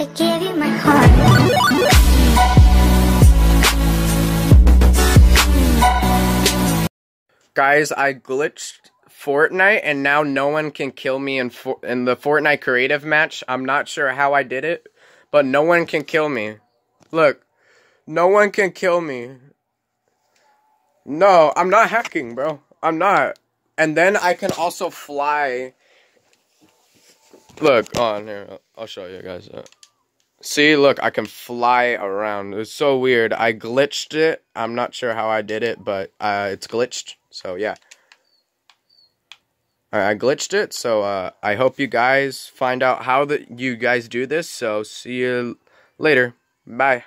I gave you my heart. Guys, I glitched Fortnite and now no one can kill me in for- in the Fortnite creative match. I'm not sure how I did it, but no one can kill me. Look, no one can kill me. No, I'm not hacking, bro. I'm not. And then I can also fly. Look, on here. I'll show you guys. Uh, See, look, I can fly around. It's so weird. I glitched it. I'm not sure how I did it, but uh, it's glitched. So yeah. I glitched it, so uh, I hope you guys find out how that you guys do this. So see you later. Bye.